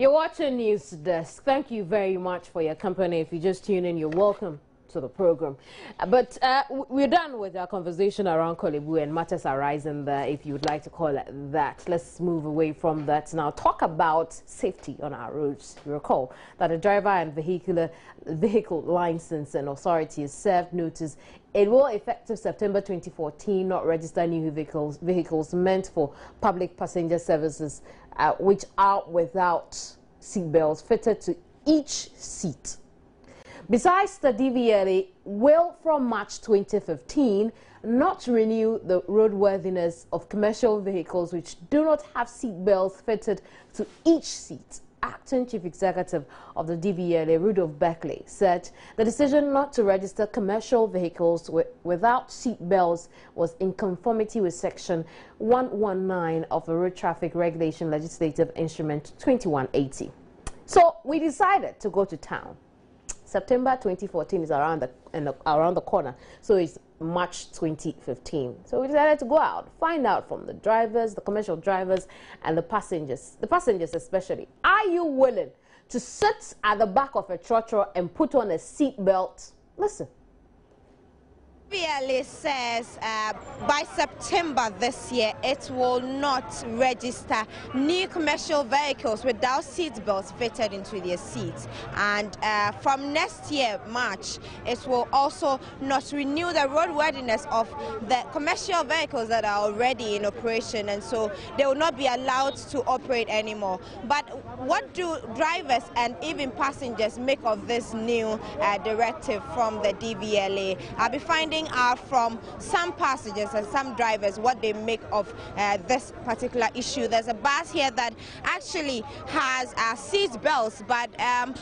You're watching News Desk. Thank you very much for your company. If you just tune in, you're welcome to the program. Uh, but uh, we're done with our conversation around Korle and matters arising there, if you would like to call it that. Let's move away from that now. Talk about safety on our roads. You recall that a driver and vehicular vehicle license and authority is served notice it will, effective September 2014, not register new vehicles, vehicles meant for public passenger services, uh, which are without seatbelts fitted to each seat. Besides, the DVLA will, from March 2015, not renew the roadworthiness of commercial vehicles which do not have seatbelts fitted to each seat acting chief executive of the DVLA, Rudolf Beckley, said the decision not to register commercial vehicles with, without seat belts was in conformity with Section 119 of the Road Traffic Regulation Legislative Instrument 2180. So we decided to go to town. September 2014 is around the, the, around the corner, so it's March 2015. So we decided to go out, find out from the drivers, the commercial drivers, and the passengers, the passengers especially. Are you willing to sit at the back of a trotro and put on a seat belt? Listen. DVLA says uh, by September this year it will not register new commercial vehicles without seat belts fitted into their seats. And uh, from next year March it will also not renew the roadworthiness of the commercial vehicles that are already in operation and so they will not be allowed to operate anymore. But what do drivers and even passengers make of this new uh, directive from the DVLA I'll be finding finding out from some passengers and some drivers what they make of uh, this particular issue. There's a bus here that actually has uh, seat belts, but um,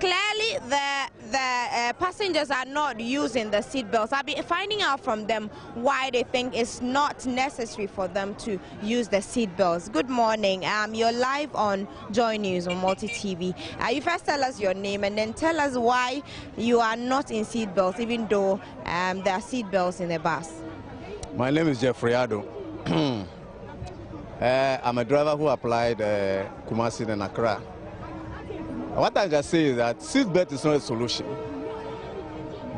clearly the the uh, passengers are not using the seat belts. I'll be finding out from them why they think it's not necessary for them to use the seat belts. Good morning. Um, you're live on Joy News on Multi TV. Uh, you first tell us your name and then tell us why you are not in seat belts, even though um, there are seat belts in the bus. My name is Jeffrey Ado. uh, I'm a driver who applied uh, Kumasi and Accra. What I can say is that seatbelt is not a solution.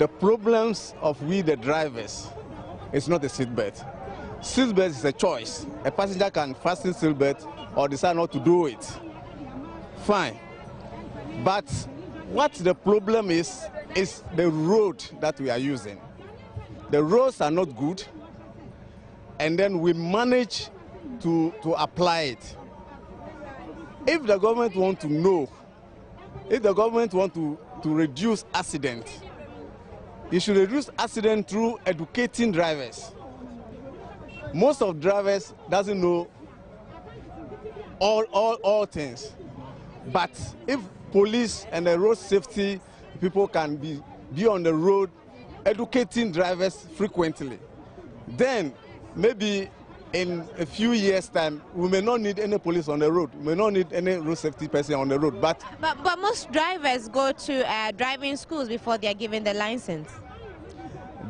The problems of we, the drivers, is not a seatbelt. Seatbelt is a choice. A passenger can fasten seatbelt or decide not to do it. Fine. But what the problem is, is the road that we are using. The roads are not good, and then we manage to, to apply it. If the government want to know if the government want to, to reduce accidents, it should reduce accident through educating drivers. Most of drivers doesn't know all, all, all things. But if police and the road safety people can be, be on the road educating drivers frequently, then maybe in a few years' time, we may not need any police on the road. We may not need any road safety person on the road. But but, but most drivers go to uh, driving schools before they are given the license.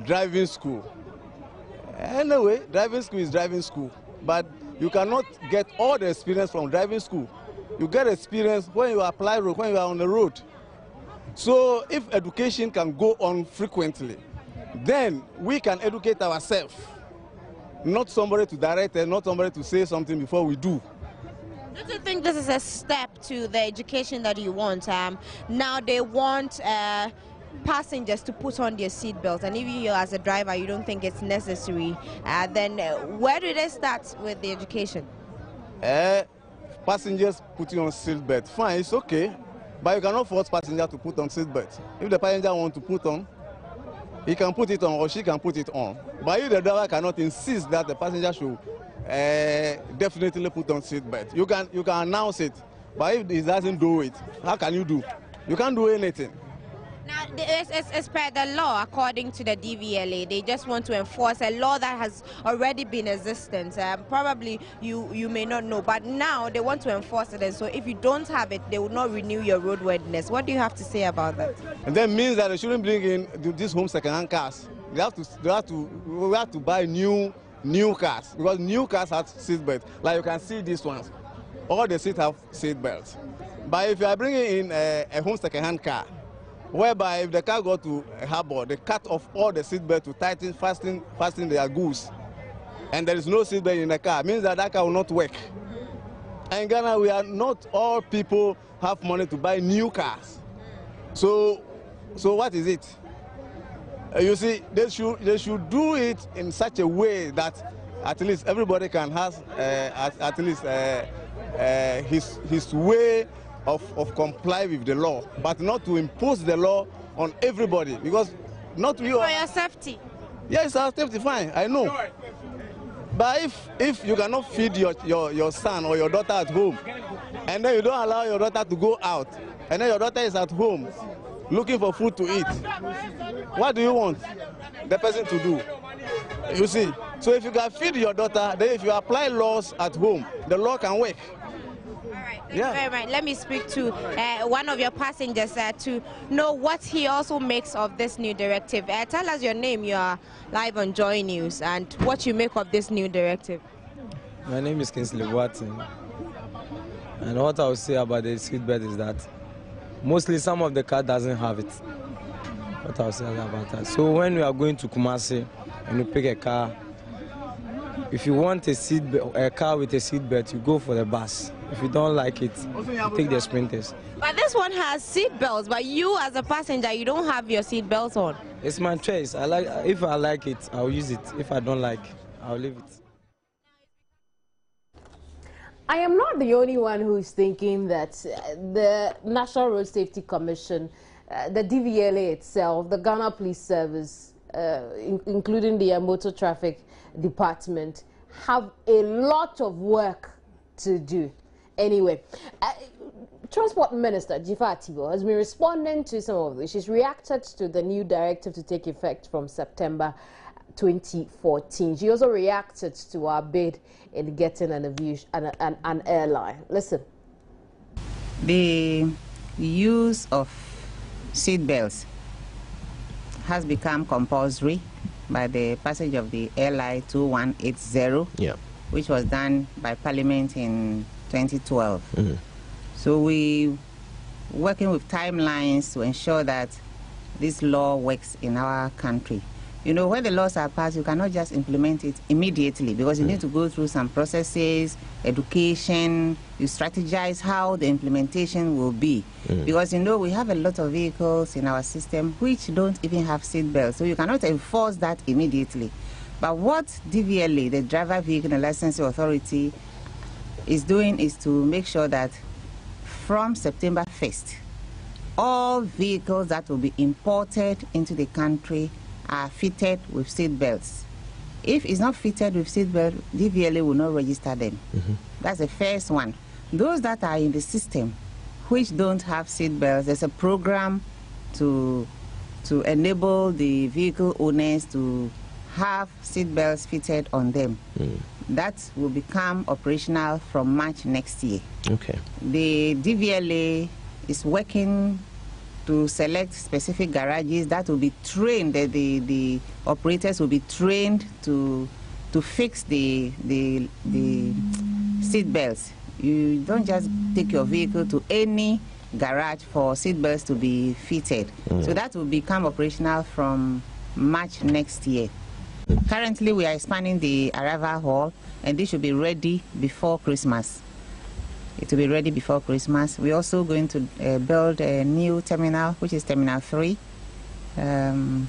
Driving school. Anyway, driving school is driving school. But you cannot get all the experience from driving school. You get experience when you apply road, when you are on the road. So if education can go on frequently, then we can educate ourselves not somebody to direct and not somebody to say something before we do. Do you think this is a step to the education that you want? Um, now they want uh, passengers to put on their seatbelts, and if you as a driver you don't think it's necessary, uh, then uh, where do they start with the education? Uh, passengers putting on seat seatbelt, fine, it's okay, but you cannot force passenger to put on seatbelt. If the passenger want to put on, he can put it on or she can put it on. But if the driver cannot insist that the passenger should uh, definitely put on seat belt, you can, you can announce it. But if he doesn't do it, how can you do? You can't do anything. Now, it's, it's, it's per the law, according to the DVLA. They just want to enforce a law that has already been existent. Um, probably you, you may not know, but now they want to enforce it. And so if you don't have it, they will not renew your roadworthiness. What do you have to say about that? And that means that they shouldn't bring in these home second-hand cars. They have to, they have to, we have to buy new, new cars because new cars have seat belts. Like you can see these ones. All the seats have seat belts. But if you are bringing in a, a home second-hand car, whereby if the car go to a harbor, they cut off all the seatbelt to tighten, fasten, fasten their goods, and there is no seatbelt in the car, means that that car will not work. And in Ghana, we are not all people have money to buy new cars. So, so what is it? Uh, you see, they should, they should do it in such a way that at least everybody can have uh, at, at, least uh, uh, his, his way of, of comply with the law, but not to impose the law on everybody because not you. For your safety. Yes, our safety, fine, I know. But if, if you cannot feed your, your, your son or your daughter at home, and then you don't allow your daughter to go out, and then your daughter is at home looking for food to eat, what do you want the person to do? You see, so if you can feed your daughter, then if you apply laws at home, the law can work. Yeah. Very right. Let me speak to uh, one of your passengers uh, to know what he also makes of this new directive. Uh, tell us your name. You are live on Joy News and what you make of this new directive. My name is Kingsley Watson. And what I will say about the seatbelt is that mostly some of the car doesn't have it. What I will say about that. So when we are going to Kumasi and we pick a car, if you want a seat a car with a seat belt, you go for the bus. If you don't like it, you take the sprinters. But this one has seat belts, but you as a passenger, you don't have your seat belts on. It's my choice. I like if I like it, I'll use it. If I don't like, I'll leave it. I am not the only one who is thinking that uh, the National Road Safety Commission, uh, the DVLA itself, the Ghana Police Service, uh, in including the Motor Traffic Department, have a lot of work to do. Anyway, uh, Transport Minister Dzifa Attivor has been responding to some of this. She's reacted to the new directive to take effect from September 2014. She also reacted to our bid in getting an, an, an, an airline. Listen. The use of seat belts has become compulsory by the passage of the LI 2180, yeah. which was done by Parliament in 2012. Mm-hmm. So we working with timelines to ensure that this law works in our country. You know, when the laws are passed, you cannot just implement it immediately because you mm. need to go through some processes, education, you strategize how the implementation will be. Mm. Because, you know, we have a lot of vehicles in our system which don't even have seat belts, so you cannot enforce that immediately. But what DVLA, the Driver Vehicle and Licensing Authority, is doing is to make sure that from September 1st, all vehicles that will be imported into the country are fitted with seat belts. If it's not fitted with seat belt, DVLA will not register them. Mm-hmm. That's the first one. Those that are in the system which don't have seat belts, there's a program to to enable the vehicle owners to have seat belts fitted on them. Mm. That will become operational from March next year. Okay. The DVLA is working to select specific garages that will be trained, the, the, the operators will be trained to, to fix the, the, the seat belts. You don't just take your vehicle to any garage for seat belts to be fitted. Mm. So that will become operational from March next year. Currently, we are expanding the arrival hall, and this should be ready before Christmas. It will be ready before Christmas. We're also going to uh, build a new terminal, which is Terminal 3, um,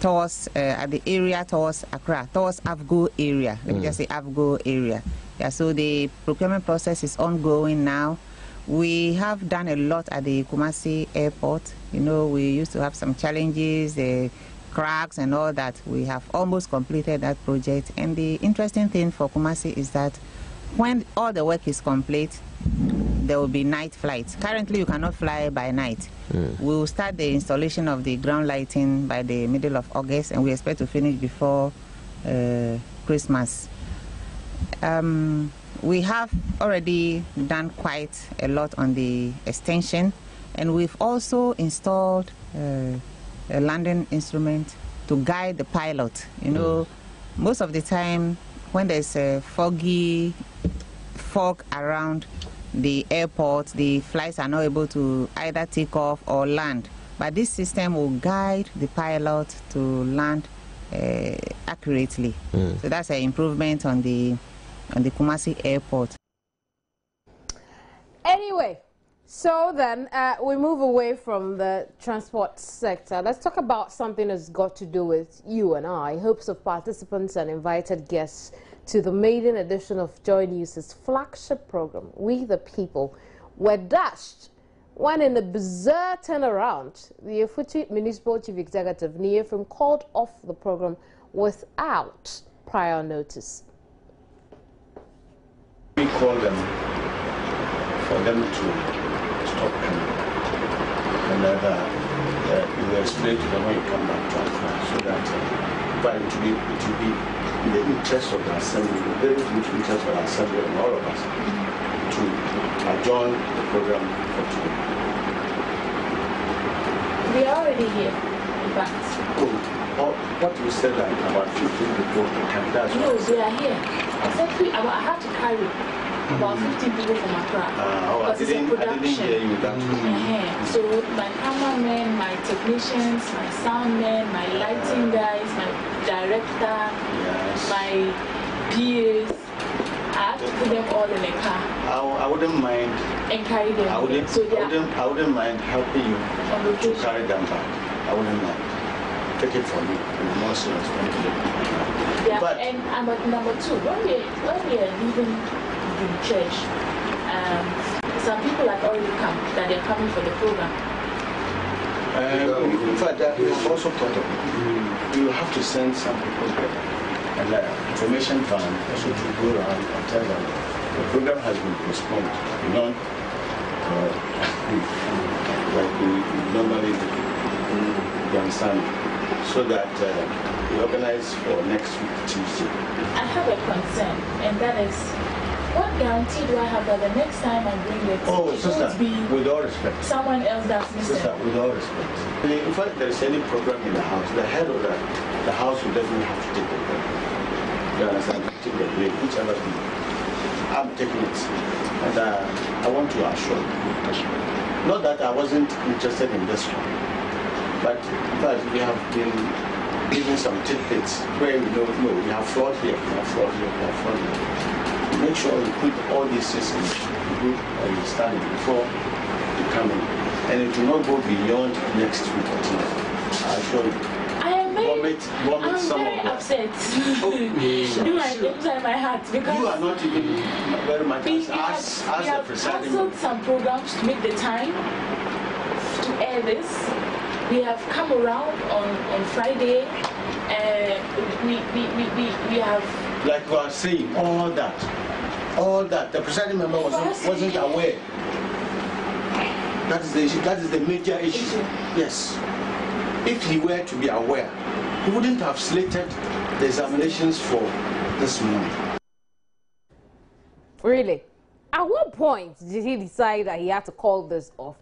towards, uh, at the area towards Accra, towards Avgo area. Let mm. me just say Avgo area. Yeah, so the procurement process is ongoing now. We have done a lot at the Kumasi airport. You know, we used to have some challenges, the cracks and all that. We have almost completed that project. And the interesting thing for Kumasi is that when all the work is complete, there will be night flights. Currently, you cannot fly by night. Mm. We will start the installation of the ground lighting by the middle of August, and we expect to finish before uh, Christmas. Um, we have already done quite a lot on the extension, and we've also installed uh, a landing instrument to guide the pilot. You know, mm. most of the time when there's a foggy fog around, the airport, the flights are not able to either take off or land. But this system will guide the pilot to land uh, accurately. Mm. So that's an improvement on the on the Kumasi airport. Anyway, so then uh, we move away from the transport sector. Let's talk about something that's got to do with you and I. Hopes of participants and invited guests to the maiden edition of Joy News' flagship program, We the People, were dashed when in a bizarre turnaround, the Effutu Municipal Chief Executive, Niefrim, called off the program without prior notice. We called them for them to stop coming. And that uh, uh, you explain to them when you come back to Accra so that uh, but it will, be, it will be the interest of the Assembly, the very much interest of the Assembly and all of us to adjourn the program for today. We are already here, in fact. Oh, oh what you said that about 15 people can that's No, they are here. I said, I have to carry about 15 people from Accra. Uh, oh, I didn't, I didn't hear you that mm -hmm. So my cameramen, my technicians, my soundmen, my lighting guys, my director, yes. my PAs, I have to put them all in a car. I, I wouldn't mind. And carry them. I wouldn't, so I wouldn't, I wouldn't mind helping you to carry them back. I wouldn't mind. Take it from me. I'm more serious. Yeah, but, and, and but number two, when we, when we are leaving the church. Um, some people have already come, that they're coming for the program. Um, in fact, that we have also thought of will have to send some people there and uh, information van also to go around and tell them the program has been postponed beyond uh, like we normally do. You understand? So that uh, we organize for next week, Tuesday. I have a concern, and that is what guarantee do I have that the next time I bring it, oh, it sister, be with all respect, someone else that's missing? Sister, with all respect. In fact, there is any program in the house, the head of the, the house will definitely have to take the blame. You understand? Take the blame, whichever thing. I'm taking it. And uh, I want to assure you, not that I wasn't interested in this one, but fact, we have been given some tidbits where we don't know, we have fraud here, we have fraud here, we have fraud here make sure you put all these systems good understanding before you come in. And it will not go beyond next week or two. I assure you. I am very, vomit, vomit I'm some very upset. oh, Do my my heart because you are not even very much we, as, we have, as we have cancelled some programs to make the time to air this. We have come around on, on Friday. Uh, we, we, we, we, we have like we are saying, all that all that. The presiding member wasn't, wasn't aware. That is the issue. That is the major issue. Yes. If he were to be aware, he wouldn't have slated the examinations for this morning. Really? At what point did he decide that he had to call this off,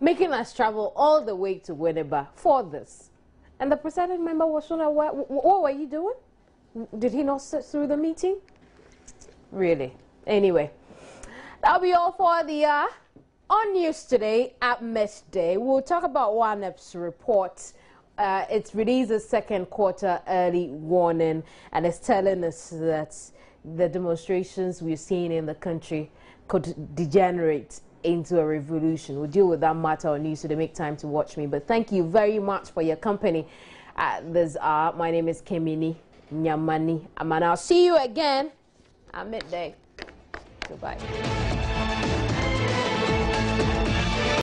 making us travel all the way to Winneba for this? And the presiding member was not aware. What were you doing? Did he not sit through the meeting? Really? Anyway, that'll be all for the uh, on news today at midday. We'll talk about WANEP's report. Uh, it's released a second quarter early warning, and it's telling us that the demonstrations we're seeing in the country could degenerate into a revolution. We'll deal with that matter on news today. Make time to watch me. But thank you very much for your company at this hour. My name is Kemini Nyamani. And I'll see you again at midday. Goodbye.